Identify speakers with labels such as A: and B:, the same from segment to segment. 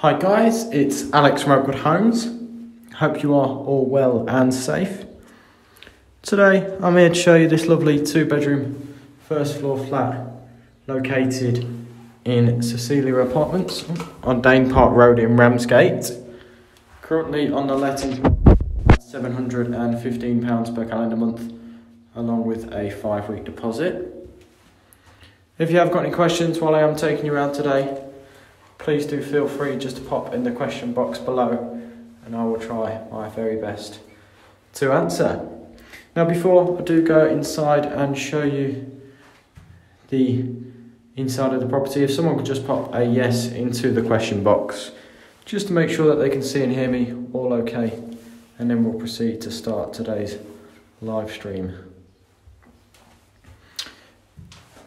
A: Hi guys, it's Alex from Oakwood Homes. Hope you are all well and safe. Today I'm here to show you this lovely two bedroom first floor flat located in Cecilia Apartments on Dane Park Road in Ramsgate. Currently on the letting £715 per calendar month along with a five week deposit. If you have got any questions while I am taking you around today, please do feel free just to pop in the question box below and I will try my very best to answer. Now before I do go inside and show you the inside of the property, if someone could just pop a yes into the question box just to make sure that they can see and hear me all okay and then we'll proceed to start today's live stream.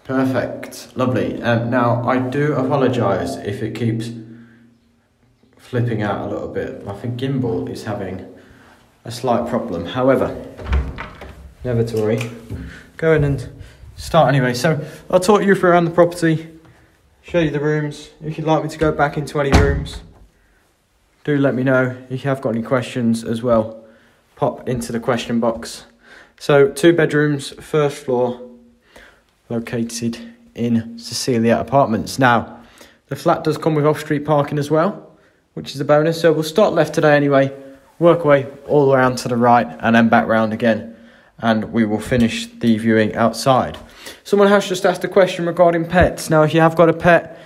A: Perfect, lovely. Um, now I do apologise if it keeps flipping out a little bit. I think gimbal is having a slight problem. However, never to worry. Go in and start anyway. So I'll talk you through around the property, show you the rooms. If you'd like me to go back into any rooms, do let me know. If you have got any questions as well, pop into the question box. So two bedrooms, first floor, located in Cecilia Apartments. Now, the flat does come with off-street parking as well, which is a bonus. So we'll start left today anyway, work away all the way around to the right and then back round again. And we will finish the viewing outside. Someone has just asked a question regarding pets. Now, if you have got a pet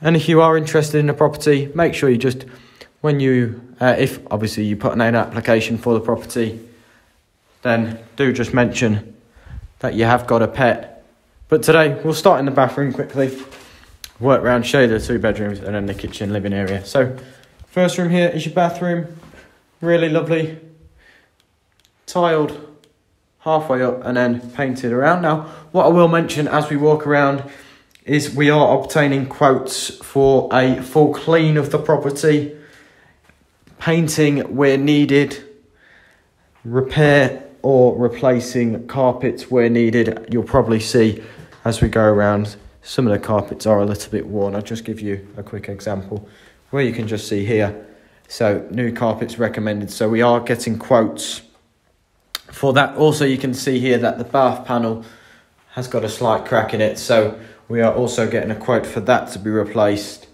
A: and if you are interested in a property, make sure you just, when you, uh, if obviously you put an application for the property, then do just mention that you have got a pet but today we'll start in the bathroom quickly, work around, show you the two bedrooms and then the kitchen living area. So, first room here is your bathroom, really lovely, tiled halfway up and then painted around. Now, what I will mention as we walk around is we are obtaining quotes for a full clean of the property, painting where needed, repair or replacing carpets where needed. You'll probably see as we go around, some of the carpets are a little bit worn. I'll just give you a quick example where you can just see here. So, new carpets recommended. So, we are getting quotes for that. Also, you can see here that the bath panel has got a slight crack in it. So, we are also getting a quote for that to be replaced.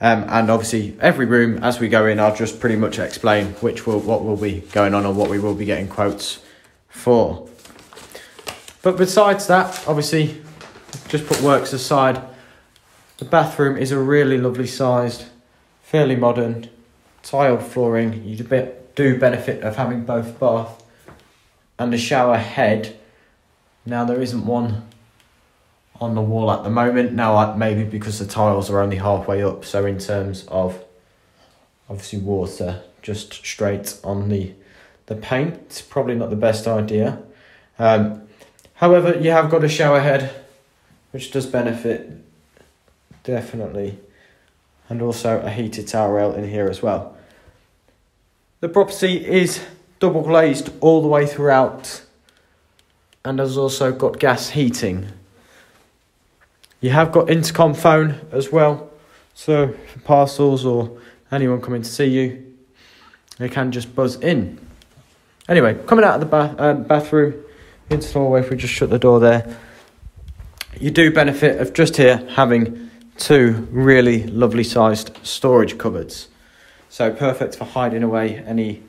A: Um, and obviously, every room as we go in, I'll just pretty much explain which will what will be going on and what we will be getting quotes for. But besides that, obviously, just put works aside. The bathroom is a really lovely sized, fairly modern, tiled flooring. You do benefit of having both bath and a shower head. Now there isn't one on the wall at the moment. Now maybe because the tiles are only halfway up, so in terms of obviously water just straight on the the paint, it's probably not the best idea. Um, however, you have got a shower head which does benefit definitely, and also a heated towel rail in here as well. The property is double glazed all the way throughout and has also got gas heating. You have got intercom phone as well, so for parcels or anyone coming to see you, they can just buzz in. Anyway, coming out of the bath, uh, bathroom into the hallway, if we just shut the door there, you do benefit of just here having two really lovely sized storage cupboards. So perfect for hiding away any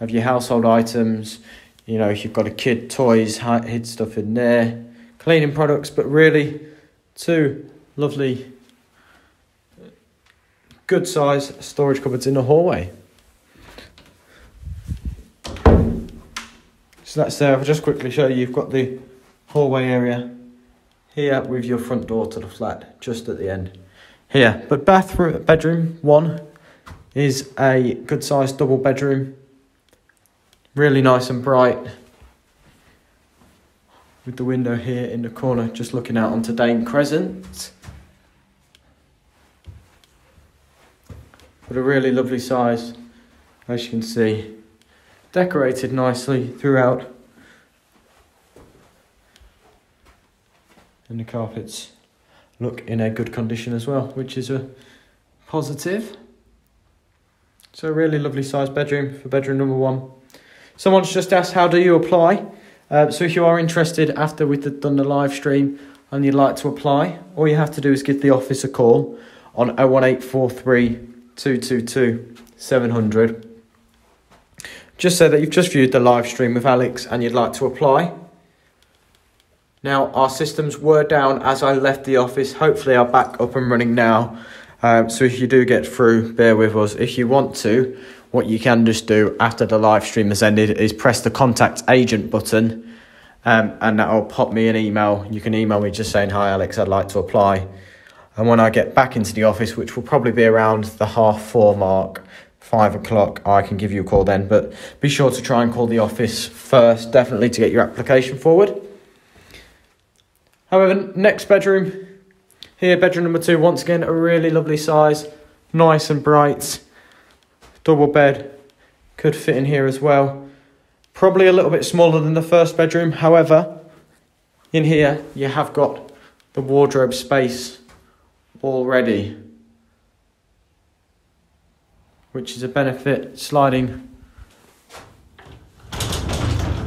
A: of your household items. You know, if you've got a kid, toys, hid stuff in there, cleaning products, but really two lovely, good size storage cupboards in the hallway. So that's there. I'll just quickly show you. You've got the hallway area here with your front door to the flat just at the end. Here. But bathroom bedroom one is a good sized double bedroom. Really nice and bright. With the window here in the corner just looking out onto Dane Crescent. But a really lovely size as you can see. Decorated nicely throughout and the carpets look in a good condition as well, which is a positive. So really lovely sized bedroom for bedroom number one. Someone's just asked, how do you apply? Uh, so if you are interested after we've done the live stream and you'd like to apply, all you have to do is give the office a call on 01843 222 700. Just say that you've just viewed the live stream with Alex and you'd like to apply. Now, our systems were down as I left the office. Hopefully, are back up and running now. Um, so, if you do get through, bear with us. If you want to, what you can just do after the live stream has ended is press the contact agent button um, and that'll pop me an email. You can email me just saying, Hi, Alex, I'd like to apply. And when I get back into the office, which will probably be around the half four mark, five o'clock, I can give you a call then. But be sure to try and call the office first, definitely to get your application forward. However, next bedroom here, bedroom number two, once again, a really lovely size, nice and bright. Double bed could fit in here as well. Probably a little bit smaller than the first bedroom. However, in here, you have got the wardrobe space already, which is a benefit. Sliding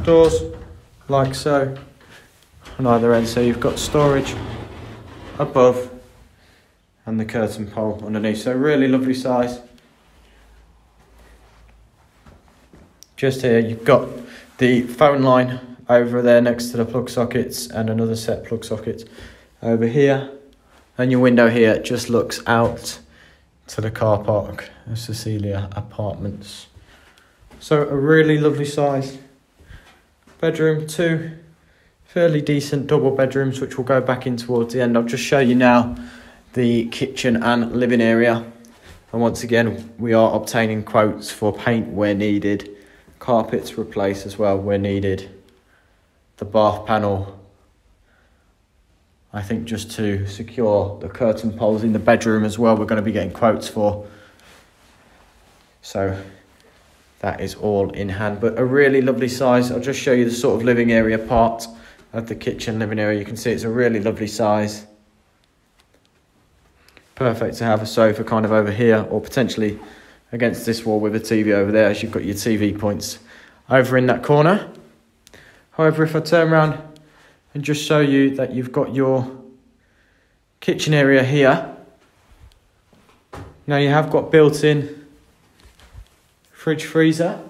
A: doors like so on either end. So you've got storage above and the curtain pole underneath. So really lovely size. Just here you've got the phone line over there next to the plug sockets and another set plug sockets over here. And your window here just looks out to the car park of Cecilia Apartments. So a really lovely size bedroom, two fairly decent double bedrooms, which we'll go back in towards the end. I'll just show you now the kitchen and living area. And once again, we are obtaining quotes for paint where needed, carpets replaced as well where needed, the bath panel. I think just to secure the curtain poles in the bedroom as well, we're going to be getting quotes for. So that is all in hand, but a really lovely size. I'll just show you the sort of living area part of the kitchen living area. You can see it's a really lovely size. Perfect to have a sofa kind of over here or potentially against this wall with a TV over there as you've got your TV points over in that corner. However, if I turn around and just show you that you've got your kitchen area here. Now you have got built-in fridge freezer,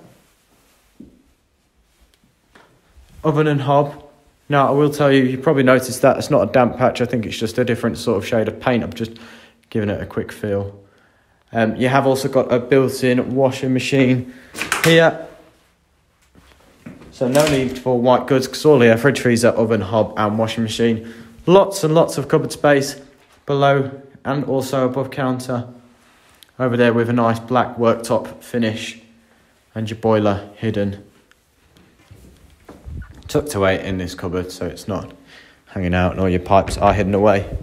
A: oven and hob, now, I will tell you, you probably noticed that it's not a damp patch. I think it's just a different sort of shade of paint. I'm just giving it a quick feel. Um, you have also got a built-in washing machine here. So no need for white goods because all here, fridge, freezer, oven, hob and washing machine. Lots and lots of cupboard space below and also above counter. Over there with a nice black worktop finish and your boiler hidden tucked away in this cupboard so it's not hanging out and all your pipes are hidden away.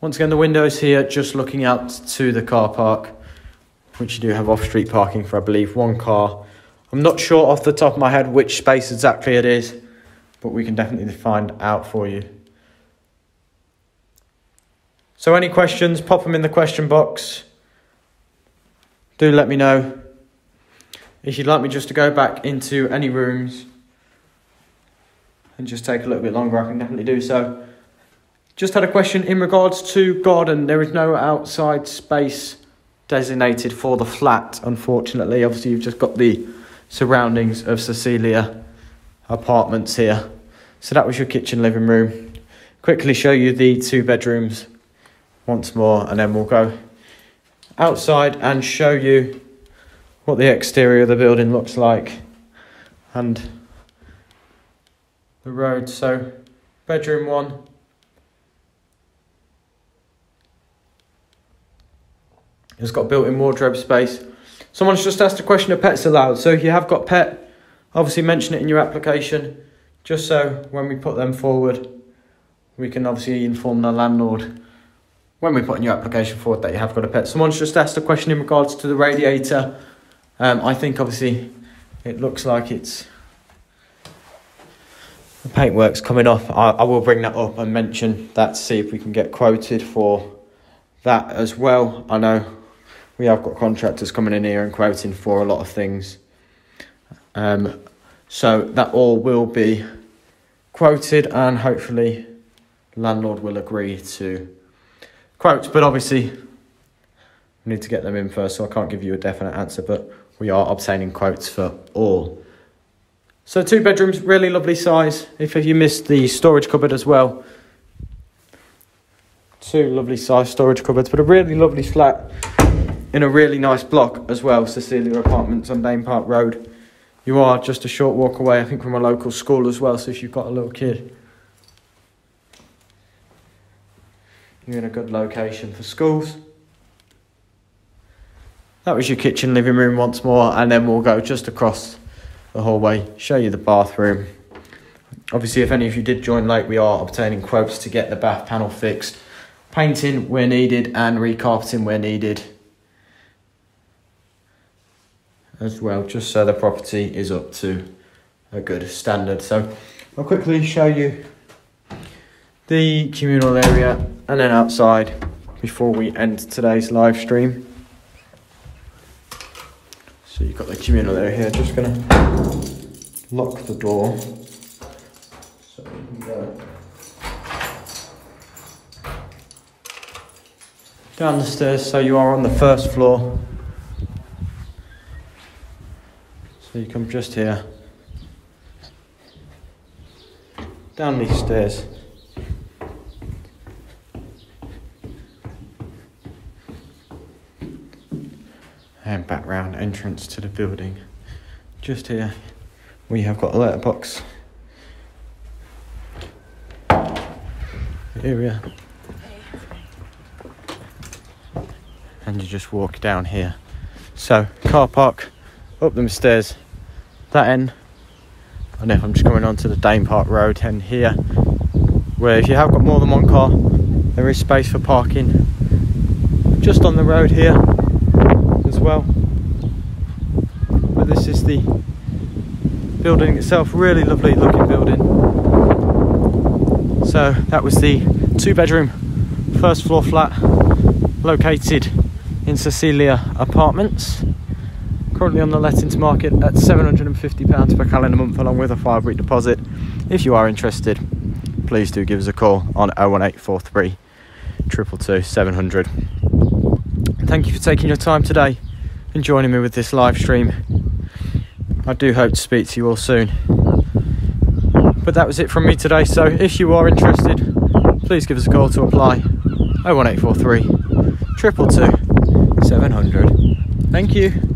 A: Once again, the windows here just looking out to the car park, which you do have off street parking for, I believe, one car. I'm not sure off the top of my head which space exactly it is, but we can definitely find out for you. So, any questions, pop them in the question box. Do let me know. If you'd like me just to go back into any rooms, and just take a little bit longer, I can definitely do so. Just had a question in regards to garden. There is no outside space designated for the flat, unfortunately. Obviously, you've just got the surroundings of Cecilia apartments here. So that was your kitchen living room. Quickly show you the two bedrooms once more, and then we'll go outside and show you what the exterior of the building looks like. And the road. So, bedroom one. It's got built in wardrobe space. Someone's just asked a question of pets allowed. So, if you have got pet, obviously mention it in your application, just so when we put them forward, we can obviously inform the landlord when we put in your application forward that you have got a pet. Someone's just asked a question in regards to the radiator. Um, I think obviously it looks like it's the paintwork's coming off. I, I will bring that up and mention that to see if we can get quoted for that as well. I know we have got contractors coming in here and quoting for a lot of things. Um, so that all will be quoted and hopefully landlord will agree to quotes. But obviously, we need to get them in first, so I can't give you a definite answer. But we are obtaining quotes for all. So two bedrooms, really lovely size. If you missed the storage cupboard as well, two lovely size storage cupboards, but a really lovely flat in a really nice block as well. Cecilia Apartments on Dane Park Road. You are just a short walk away, I think, from a local school as well. So if you've got a little kid, you're in a good location for schools. That was your kitchen living room once more, and then we'll go just across the hallway, show you the bathroom. Obviously, if any of you did join late, we are obtaining quotes to get the bath panel fixed, painting where needed, and recarpeting where needed as well, just so the property is up to a good standard. So, I'll quickly show you the communal area and then outside before we end today's live stream. So you've got the communal area here, just gonna lock the door. So can go down the stairs, so you are on the first floor. So you come just here, down these stairs. And back round entrance to the building. Just here, we have got a letterbox. Area, and you just walk down here. So, car park, up them stairs, that end, and if I'm just coming onto the Dane Park Road and here, where if you have got more than one car, there is space for parking. Just on the road here well. But this is the building itself, really lovely looking building. So that was the two bedroom, first floor flat located in Cecilia Apartments. Currently on the lettings market at £750 per calendar month, along with a five week deposit. If you are interested, please do give us a call on 01843 222 700 thank you for taking your time today and joining me with this live stream. I do hope to speak to you all soon. But that was it from me today. So if you are interested, please give us a call to apply 01843 222 700. Thank you.